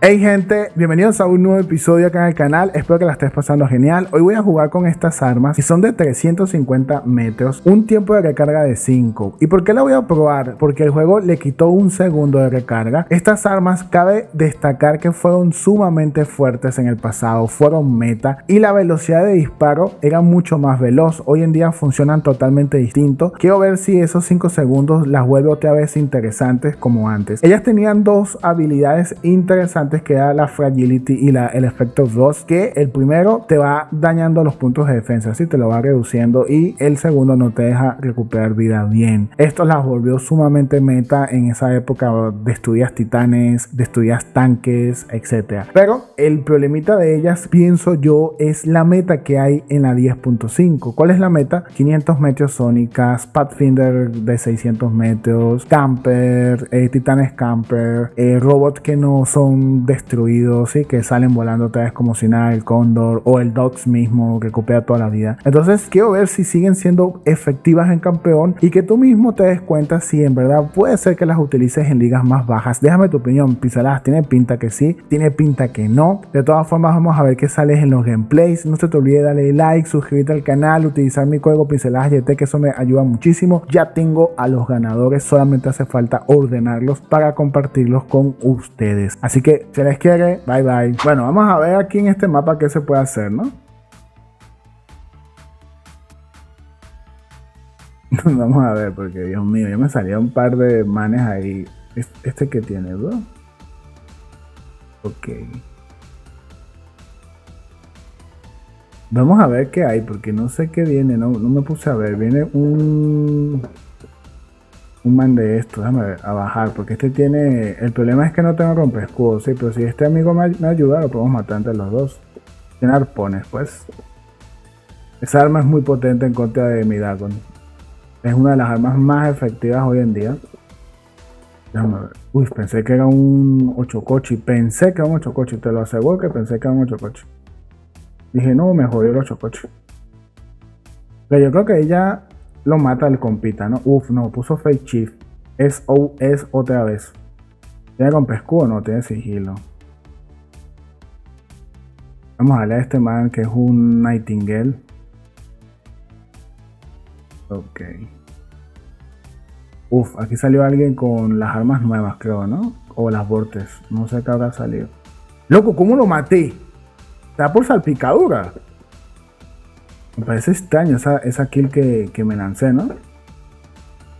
Hey gente, bienvenidos a un nuevo episodio acá en el canal, espero que la estés pasando genial. Hoy voy a jugar con estas armas que son de 350 metros, un tiempo de recarga de 5. ¿Y por qué la voy a probar? Porque el juego le quitó un segundo de recarga. Estas armas cabe destacar que fueron sumamente fuertes en el pasado, fueron meta y la velocidad de disparo era mucho más veloz. Hoy en día funcionan totalmente distinto. Quiero ver si esos 5 segundos las vuelve otra vez interesantes como antes. Ellas tenían dos habilidades interesantes que da la fragility y la, el efecto Rust, que el primero te va dañando los puntos de defensa, así te lo va reduciendo y el segundo no te deja recuperar vida bien. Esto las volvió sumamente meta en esa época, destruías titanes, destruías tanques, etc. Pero el problemita de ellas, pienso yo, es la meta que hay en la 10.5. ¿Cuál es la meta? 500 metros sónicas, Pathfinder de 600 metros, Camper, eh, Titanes Camper, eh, robots que no son destruidos y que salen volando otra vez como si nada el Cóndor o el Dogs mismo que copia toda la vida. Entonces quiero ver si siguen siendo efectivas en campeón y que tú mismo te des cuenta si en verdad puede ser que las utilices en ligas más bajas. Déjame tu opinión, Pinceladas, tiene pinta que sí, tiene pinta que no. De todas formas vamos a ver qué sale en los gameplays. No se te olvide darle like, suscribirte al canal, utilizar mi código Pinceladas YT que eso me ayuda muchísimo. Ya tengo a los ganadores, solamente hace falta ordenarlos para compartirlos con ustedes. Así que si les quiere, bye bye. Bueno, vamos a ver aquí en este mapa qué se puede hacer, ¿no? vamos a ver, porque Dios mío, ya me salía un par de manes ahí. Este que tiene, bro. Ok. Vamos a ver qué hay, porque no sé qué viene, no, no me puse a ver. Viene un un man de esto, déjame a bajar, porque este tiene, el problema es que no tengo rompe escudo, sí, pero si este amigo me, ayuda, lo podemos matar entre los dos. Tiene arpones, pues. Esa arma es muy potente en contra de mi Dagon. Es una de las armas más efectivas hoy en día. Déjame ver. Uy, pensé que era un Ochocochi. Pensé que era un Ochocochi. Te lo aseguro que pensé que era un Ochocochi. Dije, no, me jodió el Ochocochi. Pero yo creo que ella lo mata el compita, ¿no? Uf, no, puso Fake Chief. Es otra vez. ¿Tiene con pescudo o no? Tiene sigilo. Vamos a darle a este man que es un Nightingale. Ok. Uf, aquí salió alguien con las armas nuevas, creo, ¿no? O las vortes. No sé qué habrá salido. Loco, ¿cómo lo maté? Está por salpicadura. Me parece extraño esa, esa kill que, me lancé, ¿no?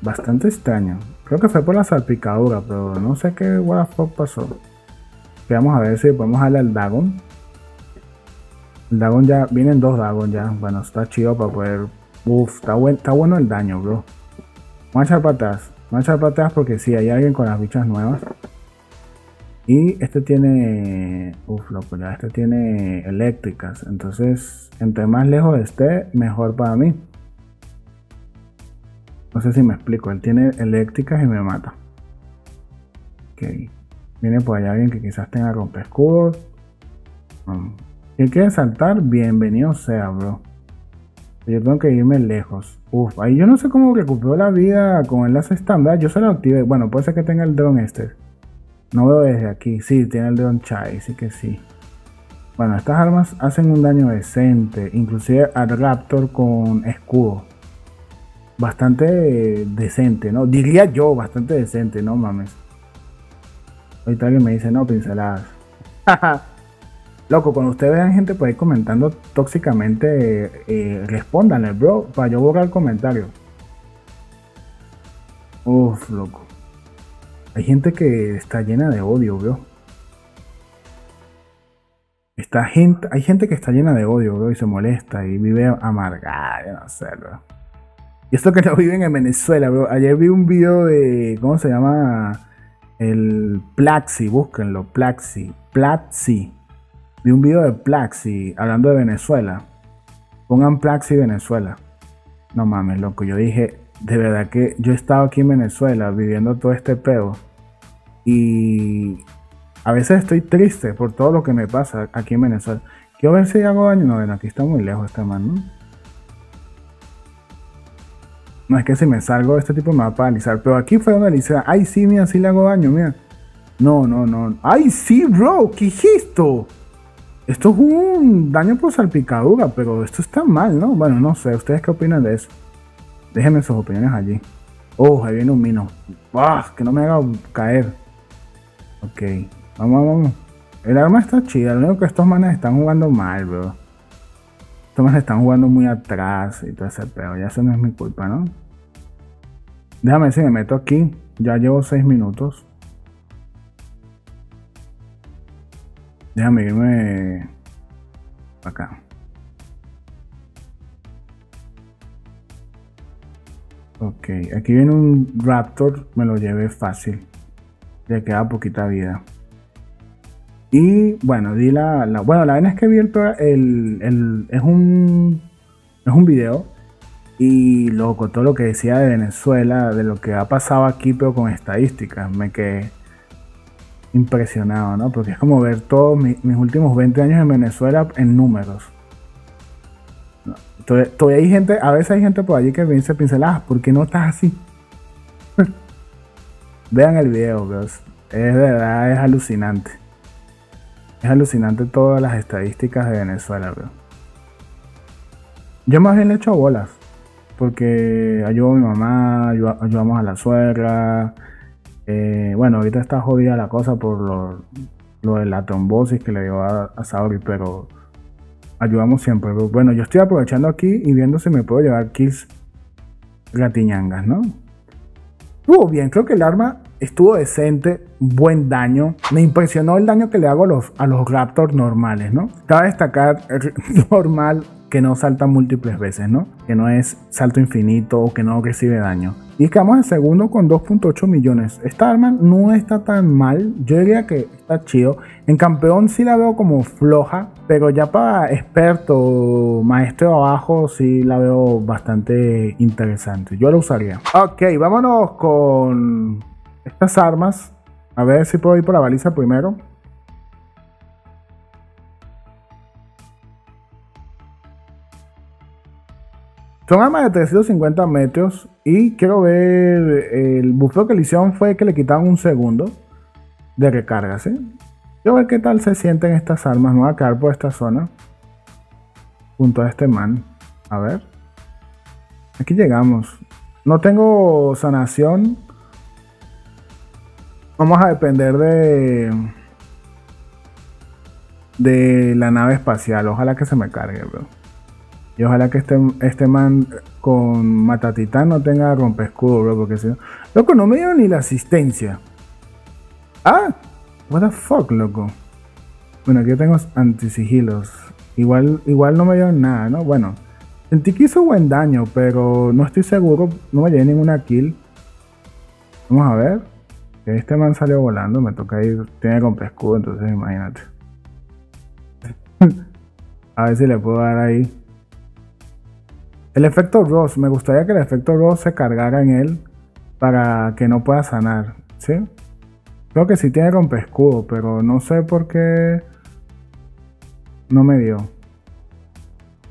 Bastante extraño. Creo que fue por la salpicadura, pero no sé qué what pasó. vamos a ver si podemos darle al Dagon. El Dagon ya, vienen dos Dagon ya. Bueno, está chido para poder. Uf, está, está bueno el daño, bro. Vamos a echar para atrás. Vamos para atrás porque si hay alguien con las bichas nuevas. Y este tiene, uff, loco, ya este tiene eléctricas. Entonces, entre más lejos esté, mejor para mí. No sé si me explico. Él tiene eléctricas y me mata. Ok. Viene por allá alguien que quizás tenga rompe escudos. Si quiere saltar, bienvenido sea, bro. Yo tengo que irme lejos. Uf, ahí yo no sé cómo recuperó la vida con el enlace estándar. Yo se lo activé. Bueno, puede ser que tenga el drone este. No veo desde aquí. Sí, tiene el de Chai, sí que sí. Bueno, estas armas hacen un daño decente. Inclusive al Raptor con escudo. Bastante decente, ¿no? Diría yo, bastante decente, no mames. Ahorita alguien me dice, no, pinceladas. Loco, cuando ustedes vean gente por ahí comentando tóxicamente, eh, respóndanle, bro, para yo borrar el comentario. Uf, loco. Hay gente que está llena de odio, bro. Esta gente, hay gente que está llena de odio, bro, y se molesta y vive amargada, no sé, bro. Y esto que no viven en Venezuela, bro. Ayer vi un video de, ¿cómo se llama? El Plaxi, búsquenlo, Plaxi, Plaxi. Vi un video de Plaxi hablando de Venezuela. Pongan Plaxi Venezuela. No mames, loco. Yo dije, de verdad que yo he estado aquí en Venezuela viviendo todo este pedo y a veces estoy triste por todo lo que me pasa aquí en Venezuela. Quiero ver si hago daño. No, ven, aquí está muy lejos este man, ¿no? Es que si me salgo, este tipo me va a paralizar. Pero aquí fue donde le hice. Ay, sí, mira, sí le hago daño, mira. No, no, no. ¡Ay, sí, bro! ¿Qué esto? Esto es un daño por salpicadura, pero esto está mal, ¿no? Bueno, no sé. ¿Ustedes qué opinan de eso? Déjenme sus opiniones allí. Oh, ahí viene un mino. ¡Ah! Que no me haga caer. Ok. Vamos, vamos. El arma está chida. Lo único que estos manes están jugando mal, bro. Estos manes están jugando muy atrás y todo ese pedo. Ya eso no es mi culpa, ¿no? Déjame ver si me meto aquí. Ya llevo 6 minutos. Déjame irme acá. Ok, aquí viene un Raptor, me lo llevé fácil. Le queda poquita vida. Y bueno, di la, bueno, la verdad es que vi el, el, es un es un video y loco, todo lo que decía de Venezuela, de lo que ha pasado aquí, pero con estadísticas, me quedé impresionado, ¿no? Porque es como ver todos mis, últimos 20 años en Venezuela en números. Todavía, hay gente, a veces hay gente por allí que me dice pinceladas, ¿por qué no estás así? Vean el video, bros. Es de verdad, es alucinante. Es alucinante todas las estadísticas de Venezuela, bro. Yo más bien le echo bolas. Porque ayudo a mi mamá, ayudamos a la suegra, eh, bueno, ahorita está jodida la cosa por lo, de la trombosis que le dio a, a pero ayudamos siempre. Bueno, yo estoy aprovechando aquí y viendo si me puedo llevar kills gatiñangas, ¿no? Estuvo bien, creo que el arma estuvo decente, buen daño. Me impresionó el daño que le hago a los, a los Raptors normales, ¿no? Cabe destacar normal que no salta múltiples veces, ¿no? Que no es salto infinito o que no recibe daño. Y quedamos en segundo con 2.8 millones. Esta arma no está tan mal. Yo diría que está chido. En campeón sí la veo como floja. Pero ya para experto, maestro abajo, sí la veo bastante interesante. Yo la usaría. Ok, vámonos con estas armas. A ver si puedo ir por la baliza primero. Son armas de 350 metros y quiero ver, el bufeo que le hicieron fue que le quitaron un segundo de recarga, ¿sí? Quiero ver qué tal se sienten estas armas. Me voy a quedar por esta zona junto a este man. A ver. Aquí llegamos. No tengo sanación. Vamos a depender de de la nave espacial. Ojalá que se me cargue, bro. Y ojalá que este, este man con Matatitán no tenga rompescudo, bro, porque si no... Loco, no me dio ni la asistencia. Ah, what the fuck, loco. Bueno, aquí tengo antisigilos. Igual, igual no me dio nada, ¿no? Bueno, sentí que hizo buen daño, pero no estoy seguro. No me llevé ninguna kill. Vamos a ver. Este man salió volando, me toca ir. Tiene rompescudo, entonces imagínate. a ver si le puedo dar ahí. El efecto Ross, me gustaría que el efecto Ross se cargara en él para que no pueda sanar, ¿sí? Creo que sí tiene escudo, pero no sé por qué no me dio.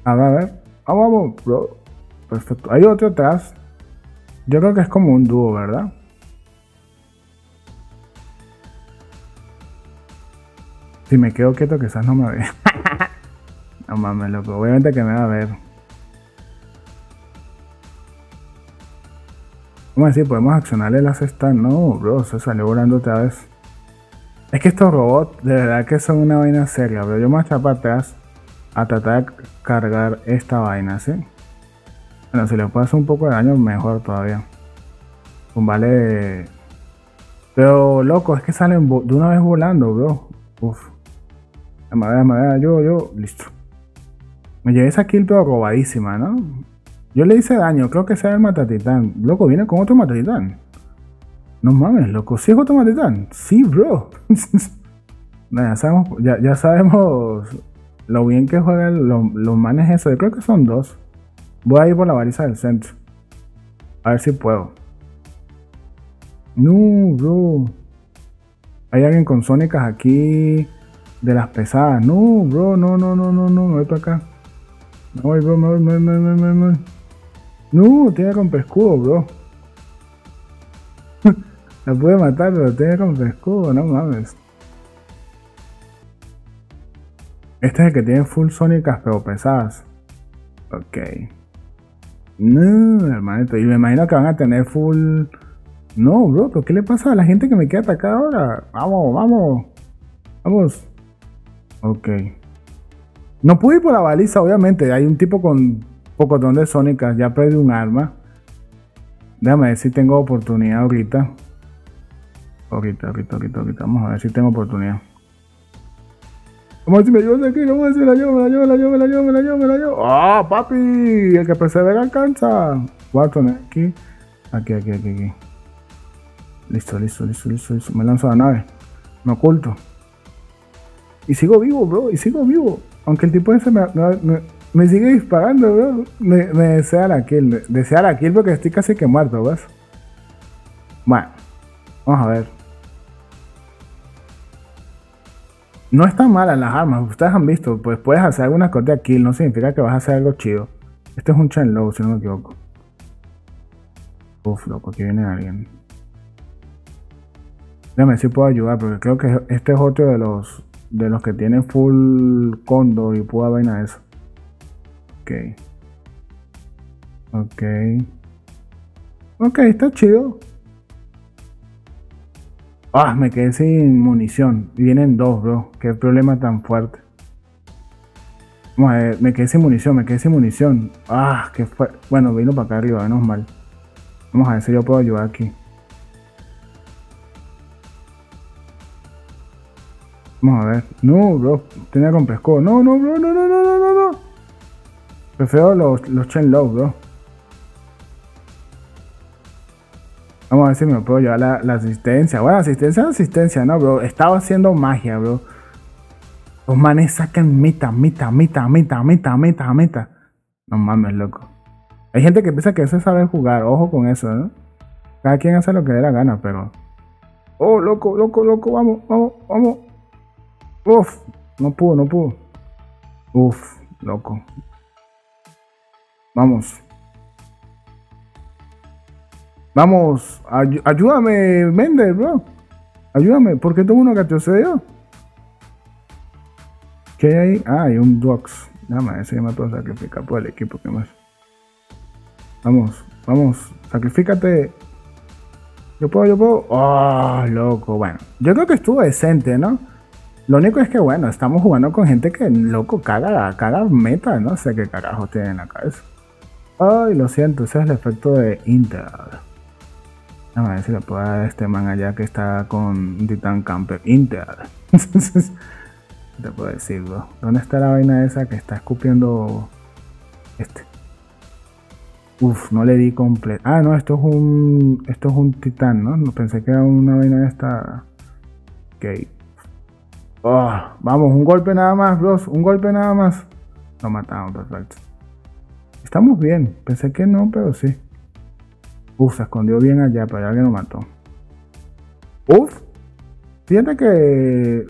A ver, a ver. Ah, vamos, bro. Perfecto. Hay otro atrás. Yo creo que es como un dúo, ¿verdad? Si me quedo quieto, quizás no me ve. no mames, loco. Obviamente que me va a ver. A decir, podemos accionarle la cesta. No, bro, se salió volando otra vez. Es que estos robots, de verdad que son una vaina seria, bro. Yo me voy a echar para atrás a tratar de cargar esta vaina, ¿sí? Bueno, si le puedo hacer un poco de daño, mejor todavía. Un vale. Pero, loco, es que salen de una vez volando, bro. Uf. Madera, madera, yo, yo, listo. Me llevé esa kill pero robadísima, ¿no? Yo le hice daño, creo que sea el Matatitán. Loco, viene con otro Matatitán. No mames, loco, ¿sí es otro Matatitán? Sí, bro. ya, sabemos, ya, sabemos lo bien que juegan los, manes eso. Yo creo que son dos. Voy a ir por la baliza del centro. A ver si puedo. No, bro. Hay alguien con sónicas aquí de las pesadas. No, bro, no, no, no, no, no. Me voy para acá. Me voy, bro, me voy, me voy, me voy, me voy. No, tiene escudo, bro. La pude matar, pero tiene con escudo, no mames. Este es el que tiene full sónicas pero pesadas. Ok. No, hermanito. Y me imagino que van a tener full. No, bro, ¿pero qué le pasa a la gente que me queda atacada ahora? Vamos, vamos. Vamos. Ok. No pude ir por la baliza, obviamente. Hay un tipo con pocotón de sónicas. Ya perdí un arma. Déjame ver si tengo oportunidad ahorita. Ahorita, ahorita, ahorita, ahorita. Vamos a ver si tengo oportunidad. Vamos a ver si me ayudas aquí, vamos a ver si me la llevo, me la llevo, me la llevo, me la llevo, me la llevo, me la llevo. ¡Ah, papi! El que persevera alcanza. Cuatro, aquí. Aquí, aquí, aquí, aquí. Listo, listo, listo, listo, listo. Me lanzo a la nave. Me oculto. Y sigo vivo, bro. Y sigo vivo. Aunque el tipo ese me, me, sigue disparando, bro. Me, me, desea la kill. Desea la kill porque estoy casi que muerto, ¿ves? Bueno. Vamos a ver. No están malas las armas. Ustedes han visto. Pues puedes hacer alguna corte kill. No significa que vas a hacer algo chido. Este es un chain low, si no me equivoco. Uf, loco. Aquí viene alguien. Déjame si puedo ayudar, porque creo que este es otro de los de los que tienen full condor y pueda vaina eso. Ok. Ok. Ok, está chido. Ah, me quedé sin munición. Vienen dos, bro. Qué problema tan fuerte. Vamos a ver, me quedé sin munición, me quedé sin munición. Ah, qué fue. Bueno, vino para acá arriba, menos mal. Vamos a ver si yo puedo ayudar aquí. Vamos a ver. No, bro. Tenía con pesco. No, no, bro. No, no, no, no, no, no. Prefiero los, los chain low, bro. Vamos a ver si me puedo llevar la, asistencia. Bueno, asistencia asistencia, no, bro. Estaba haciendo magia, bro. Los manes sacan mita, mita, mita, mita, mita, mita, mita. No mames, loco. Hay gente que piensa que eso es saber jugar. Ojo con eso, ¿no? Cada quien hace lo que dé la gana, pero. Oh, loco, loco, loco. Vamos, vamos, vamos. Uf, no pudo, no pudo. Uf, loco. Vamos. Vamos, ay ayúdame, Mender, bro. Ayúdame, ¿por qué tengo uno que yo? ¿Qué hay ahí? Ah, hay un Dox. Nada más, ese ya me puedo sacrificar por el equipo que más. Vamos, vamos, sacrifícate. Yo puedo, yo puedo. Oh, loco. Bueno, yo creo que estuvo decente, ¿no? Lo único es que, bueno, estamos jugando con gente que, loco, caga, caga meta, no sé qué carajo tiene en la cabeza. Ay, lo siento, ese es el efecto de Inter. A ver si le puedo dar este man allá que está con Titan Camper Inter. te puedo decir, bro? ¿Dónde está la vaina esa que está escupiendo este? Uf, no le di completo. Ah, no, esto es un. Esto es un titán, ¿no? No pensé que era una vaina de esta. Ok. Oh, vamos, un golpe nada más, bros. Un golpe nada más. Lo matamos, perfecto. Estamos bien. Pensé que no, pero sí. Uf, se escondió bien allá, pero alguien lo mató. Uf. Fíjate que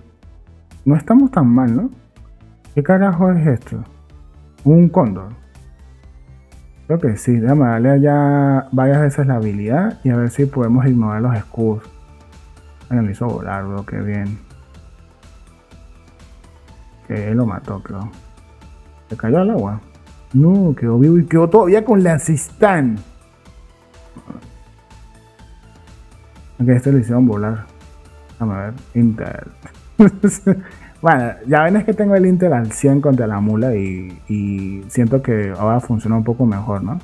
no estamos tan mal, ¿no? ¿Qué carajo es esto? Un cóndor. Creo que sí. Déjame darle allá varias veces la habilidad y a ver si podemos ignorar los escudos. Me lo hizo volar, bro. Qué bien. Que lo mató, creo. ¿Se cayó al agua? No, quedó vivo y quedó todavía con la asistán. Ok, este lo hicieron volar. Vamos a ver. Intel. bueno, ya ven es que tengo el Intel al 100 contra la mula y, y siento que ahora funciona un poco mejor, ¿no?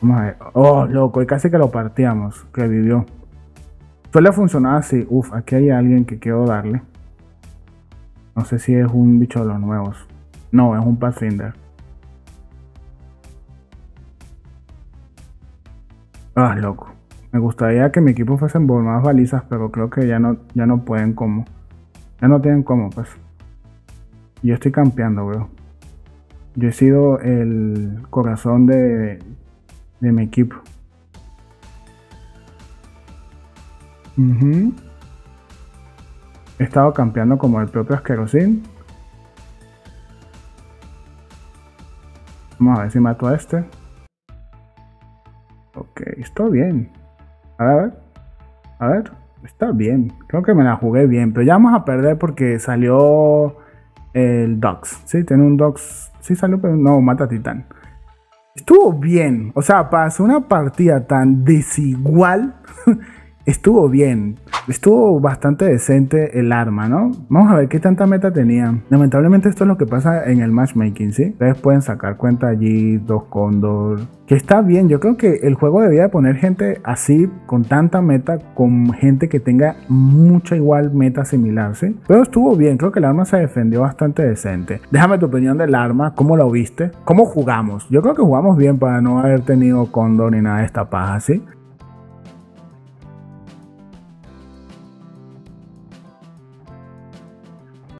Vamos a ver. Oh, loco, y casi que lo partíamos. Que vivió. Suele funcionar así. Uf, aquí hay alguien que quiero darle. No sé si es un bicho de los nuevos. No, es un Pathfinder. Ah, loco. Me gustaría que mi equipo fuesen más balizas, pero creo que ya no, ya no pueden como. Ya no tienen como, pues. Yo estoy campeando, bro. Yo he sido el corazón de, de mi equipo. He estado campeando como el propio Asquerosín. Vamos a ver si mato a este. Ok, está bien. A ver, a ver, está bien. Creo que me la jugué bien, pero ya vamos a perder porque salió el Dogs. Sí, tiene un Dogs. Sí, salió, pero no, mata Titán. Estuvo bien. O sea, para una partida tan desigual, estuvo bien. Estuvo bastante decente el arma, ¿no? Vamos a ver qué tanta meta tenía. Lamentablemente esto es lo que pasa en el matchmaking, ¿sí? Ustedes pueden sacar cuenta allí, dos cóndor. Que está bien, yo creo que el juego debía poner gente así, con tanta meta, con gente que tenga mucha igual meta similar, ¿sí? Pero estuvo bien, creo que el arma se defendió bastante decente. Déjame tu opinión del arma, ¿cómo lo viste? ¿Cómo jugamos? Yo creo que jugamos bien para no haber tenido cóndor ni nada de esta paja, ¿sí?